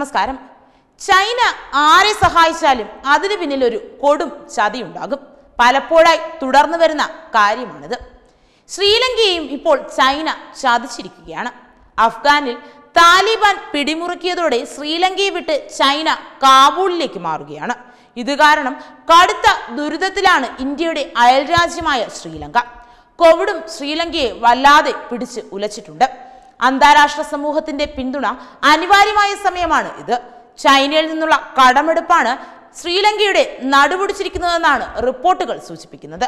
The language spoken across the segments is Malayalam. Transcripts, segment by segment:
നമസ്കാരം. ചൈന ആരെ സഹായിച്ചാലും അതിന് പിന്നിൽ ഒരു കൊടും ചതിയുണ്ടാകും. പലപ്പോഴായി തുടർന്നു വരുന്ന കാര്യമാണിത്. ശ്രീലങ്കയെയും ഇപ്പോൾ ചൈന ചതിച്ചിരിക്കുകയാണ്. അഫ്ഗാനിൽ താലിബാൻ പിടിമുറുക്കിയതോടെ ശ്രീലങ്കയെ വിട്ട് ചൈന കാബൂളിലേക്ക് മാറുകയാണ്. ഇത് കാരണം കടുത്ത ദുരിതത്തിലാണ് ഇന്ത്യയുടെ അയൽരാജ്യമായ ശ്രീലങ്ക. കോവിഡും ശ്രീലങ്കയെ വല്ലാതെ പിടിച്ച് ഉലച്ചിട്ടുണ്ട്. അന്താരാഷ്ട്ര സമൂഹത്തിന്റെ പിന്തുണ അനിവാര്യമായ സമയമാണ് ഇത്. ചൈനയിൽ നിന്നുള്ള കടമെടുപ്പാണ് ശ്രീലങ്കയുടെ നടുപിടിച്ചിരിക്കുന്നതെന്നാണ് റിപ്പോർട്ടുകൾ സൂചിപ്പിക്കുന്നത്.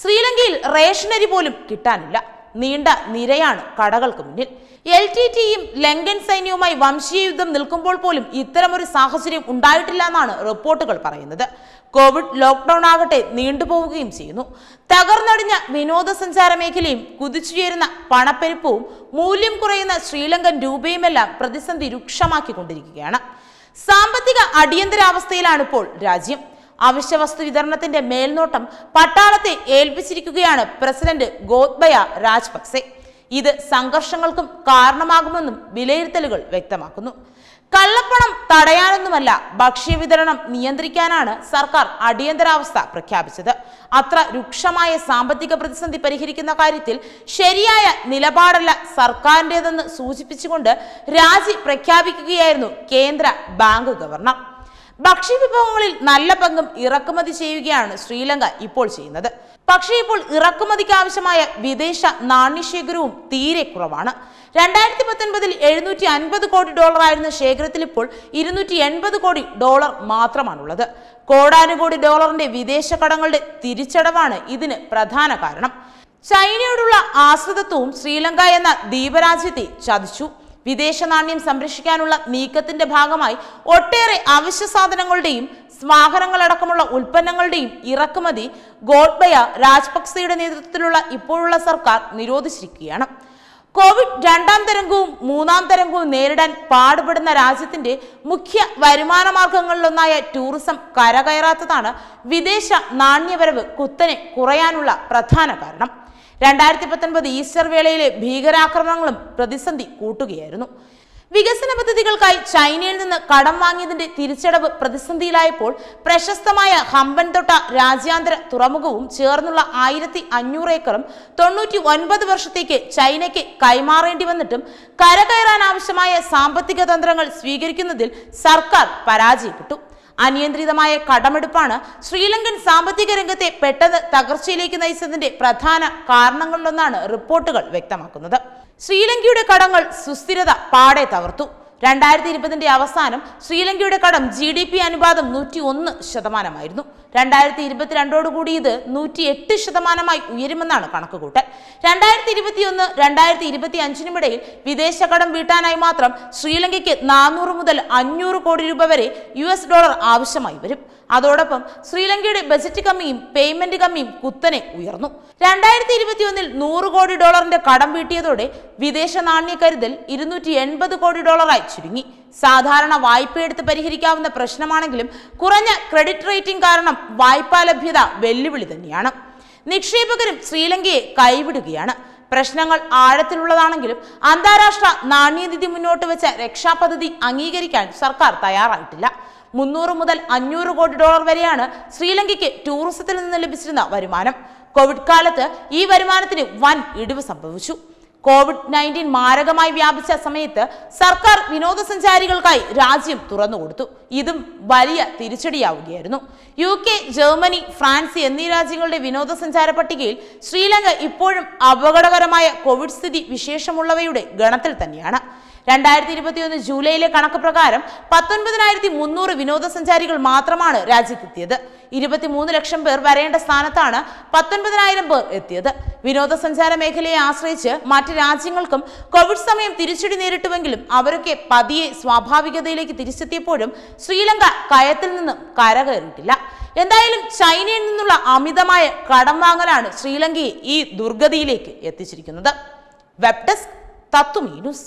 ശ്രീലങ്കയിൽ റേഷനരി പോലും കിട്ടാനില്ല. നീണ്ട നിരയാണ് കടകൾക്ക് മുന്നിൽ. എൽ ടി ടിയും ലങ്കൻ സൈന്യവുമായി വംശീയ യുദ്ധം നിൽക്കുമ്പോൾ പോലും ഇത്തരമൊരു സാഹചര്യം ഉണ്ടായിട്ടില്ല എന്നാണ് റിപ്പോർട്ടുകൾ പറയുന്നത്. കോവിഡ് ലോക്ക്ഡൌൺ ആകട്ടെ നീണ്ടുപോവുകയും ചെയ്യുന്നു. തകർന്നടിഞ്ഞ വിനോദസഞ്ചാര മേഖലയും കുതിച്ചുയരുന്ന പണപ്പെരുപ്പവും മൂല്യം കുറയുന്ന ശ്രീലങ്കൻ രൂപയുമെല്ലാം പ്രതിസന്ധി രൂക്ഷമാക്കിക്കൊണ്ടിരിക്കുകയാണ്. സാമ്പത്തിക അടിയന്തരാവസ്ഥയിലാണ് ഇപ്പോൾ രാജ്യം. അവശ്യ വസ്തു വിതരണത്തിന്റെ മേൽനോട്ടം പട്ടാളത്തെ ഏൽപ്പിച്ചിരിക്കുകയാണ് പ്രസിഡന്റ് ഗോദ്ബയ രാജപക്സെ. ഇത് സംഘർഷങ്ങൾക്കും കാരണമാകുമെന്നും വിലയിരുത്തലുകൾ വ്യക്തമാക്കുന്നു. കള്ളപ്പണം തടയാനൊന്നുമല്ല ഭക്ഷ്യവിതരണം നിയന്ത്രിക്കാനാണ് സർക്കാർ അടിയന്തരാവസ്ഥ പ്രഖ്യാപിച്ചത്. അത്ര രൂക്ഷമായ സാമ്പത്തിക പ്രതിസന്ധി പരിഹരിക്കുന്ന കാര്യത്തിൽ ശരിയായ നിലപാടല്ല സർക്കാരിന്റെതെന്ന് സൂചിപ്പിച്ചുകൊണ്ട് രാജി പ്രഖ്യാപിക്കുകയായിരുന്നു കേന്ദ്ര ബാങ്ക് ഗവർണർ. ഭക്ഷ്യവിഭവങ്ങളിൽ നല്ല പങ്കും ഇറക്കുമതി ചെയ്യുകയാണ് ശ്രീലങ്ക ഇപ്പോൾ ചെയ്യുന്നത്. പക്ഷേ ഇപ്പോൾ ഇറക്കുമതിക്ക് ആവശ്യമായ വിദേശ നാണ്യശേഖരവും തീരെ കുറവാണ്. രണ്ടായിരത്തി പത്തൊൻപതിൽ എഴുന്നൂറ്റി അൻപത് കോടി ഡോളർ ആയിരുന്ന ശേഖരത്തിൽ ഇപ്പോൾ ഇരുന്നൂറ്റി എൺപത് കോടി ഡോളർ മാത്രമാണുള്ളത്. കോടാനുകോടി ഡോളറിന്റെ വിദേശ കടങ്ങളുടെ തിരിച്ചടവാണ് ഇതിന് പ്രധാന കാരണം. ചൈനയോടുള്ള ആശ്രിതത്വവും ശ്രീലങ്ക എന്ന ദ്വീപരാജ്യത്തെ ചതിച്ചു. വിദേശ നാണ്യം സംരക്ഷിക്കാനുള്ള നീക്കത്തിന്റെ ഭാഗമായി ഒട്ടേറെ അവശ്യ സാധനങ്ങളുടെയും വാഹനങ്ങളടക്കമുള്ള ഉൽപ്പന്നങ്ങളുടെയും ഇറക്കുമതി ഗോഡ്ബയ രാജപക്സെയുടെ നേതൃത്വത്തിലുള്ള ഇപ്പോഴുള്ള സർക്കാർ നിരോധിച്ചിരിക്കുകയാണ്. കോവിഡ് രണ്ടാം തരംഗവും മൂന്നാം തരംഗവും നേരിടാൻ പാടുപെടുന്ന രാജ്യത്തിന്റെ മുഖ്യ വരുമാന മാർഗങ്ങളിലൊന്നായ ടൂറിസം കരകയറാത്തതാണ് വിദേശ നാണ്യവരവ് കുത്തനെ കുറയാനുള്ള പ്രധാന കാരണം. രണ്ടായിരത്തി പത്തൊൻപത് ഈസ്റ്റർ വേളയിലെ ഭീകരാക്രമണങ്ങളും പ്രതിസന്ധി കൂട്ടുകയായിരുന്നു. വികസന പദ്ധതികൾക്കായി ചൈനയിൽ നിന്ന് കടം വാങ്ങിയതിന്റെ തിരിച്ചടവ് പ്രതിസന്ധിയിലായപ്പോൾ പ്രശസ്തമായ ഹമ്പൻതൊട്ട രാജ്യാന്തര തുറമുഖവും ചേർന്നുള്ള ആയിരത്തി അഞ്ഞൂറ് ഏക്കറും തൊണ്ണൂറ്റി ഒൻപത് വർഷത്തേക്ക് ചൈനയ്ക്ക് കൈമാറേണ്ടി വന്നിട്ടും കരകയറാനാവശ്യമായ സാമ്പത്തിക തന്ത്രങ്ങൾ സ്വീകരിക്കുന്നതിൽ സർക്കാർ പരാജയപ്പെട്ടു. അനിയന്ത്രിതമായ കടമെടുപ്പാണ് ശ്രീലങ്കൻ സാമ്പത്തിക രംഗത്തെ പെട്ടെന്ന് തകർച്ചയിലേക്ക് നയിച്ചതിന്റെ പ്രധാന കാരണങ്ങളിലൊന്നാണ് റിപ്പോർട്ടുകൾ വ്യക്തമാക്കുന്നത്. ശ്രീലങ്കയുടെ കടങ്ങൾ സുസ്ഥിരത പാടെ തകർത്തു. രണ്ടായിരത്തി ഇരുപതിന്റെ അവസാനം ശ്രീലങ്കയുടെ കടം ജി ഡി പി അനുപാതം നൂറ്റി ഒന്ന് ശതമാനമായിരുന്നു. രണ്ടായിരത്തി ഇരുപത്തിരണ്ടോടുകൂടി ഇത് നൂറ്റി എട്ട് ശതമാനമായി ഉയരുമെന്നാണ് കണക്കുകൂട്ടൽ. രണ്ടായിരത്തി ഇരുപത്തിയൊന്ന് രണ്ടായിരത്തി ഇരുപത്തി അഞ്ചിനുമിടയിൽ വിദേശ കടം വീട്ടാനായി മാത്രം ശ്രീലങ്കയ്ക്ക് നാനൂറ് മുതൽ അഞ്ഞൂറ് കോടി രൂപ വരെ യു ഡോളർ ആവശ്യമായി വരും. അതോടൊപ്പം ശ്രീലങ്കയുടെ ബജറ്റ് കമ്മിയും പേയ്മെന്റ് കമ്മിയും കുത്തനെ ഉയർന്നു. രണ്ടായിരത്തി ഇരുപത്തിയൊന്നിൽ നൂറ് കോടി ഡോളറിന്റെ കടം വീട്ടിയതോടെ വിദേശ നാണ്യ കരുതൽ ഇരുന്നൂറ്റി എൺപത് കോടി ഡോളറായി ചുരുങ്ങി. സാധാരണ വായ്പയെടുത്ത് പരിഹരിക്കാവുന്ന പ്രശ്നമാണെങ്കിലും കുറഞ്ഞ ക്രെഡിറ്റ് റേറ്റിംഗ് കാരണം വായ്പാ ലഭ്യത വെല്ലുവിളി തന്നെയാണ്. നിക്ഷേപകരും ശ്രീലങ്കയെ കൈവിടുകയാണ്. പ്രശ്നങ്ങൾ ആഴത്തിലുള്ളതാണെങ്കിലും അന്താരാഷ്ട്ര നാണ്യനിധി മുന്നോട്ട് വെച്ച രക്ഷാപദ്ധതി അംഗീകരിക്കാൻ സർക്കാർ തയ്യാറായിട്ടില്ല. മുന്നൂറ് മുതൽ അഞ്ഞൂറ് കോടി ഡോളർ വരെയാണ് ശ്രീലങ്കയ്ക്ക് ടൂറിസത്തിൽ നിന്ന് ലഭിച്ചിരുന്ന വരുമാനം. കോവിഡ് കാലത്ത് ഈ വരുമാനത്തിന് വൻ ഇടിവ് സംഭവിച്ചു. കോവിഡ് നയന്റീൻ മാരകമായി വ്യാപിച്ച സമയത്ത് സർക്കാർ വിനോദസഞ്ചാരികൾക്കായി രാജ്യം തുറന്നുകൊടുത്തു ഇതും വലിയ തിരിച്ചടിയാവുകയായിരുന്നു. യു കെ ജർമ്മനി ഫ്രാൻസ് എന്നീ രാജ്യങ്ങളുടെ വിനോദസഞ്ചാര പട്ടികയിൽ ശ്രീലങ്ക ഇപ്പോഴും അപകടകരമായ കോവിഡ് സ്ഥിതി വിശേഷമുള്ളവയുടെ ഗണത്തിൽ തന്നെയാണ്. രണ്ടായിരത്തി ഇരുപത്തിയൊന്ന് ജൂലൈയിലെ കണക്ക് പ്രകാരം പത്തൊൻപതിനായിരത്തി മുന്നൂറ് വിനോദസഞ്ചാരികൾ മാത്രമാണ് രാജ്യത്തെത്തിയത്. ഇരുപത്തിമൂന്ന് ലക്ഷം പേർ വരേണ്ട സ്ഥാനത്താണ് പത്തൊൻപതിനായിരം പേർ എത്തിയത്. വിനോദസഞ്ചാര മേഖലയെ ആശ്രയിച്ച് മറ്റ് രാജ്യങ്ങൾക്കും കോവിഡ് സമയം തിരിച്ചടി നേരിട്ടുവെങ്കിലും അവരൊക്കെ പതിയെ സ്വാഭാവികതയിലേക്ക് തിരിച്ചെത്തിയപ്പോഴും ശ്രീലങ്ക കയത്തിൽ നിന്നും കരകയറിയിട്ടില്ല. എന്തായാലും ചൈനയിൽ നിന്നുള്ള അമിതമായ കടം വാങ്ങലാണ് ശ്രീലങ്കയെ ഈ ദുർഗതിയിലേക്ക് എത്തിച്ചിരിക്കുന്നത്. Web desk Tathwamayi news.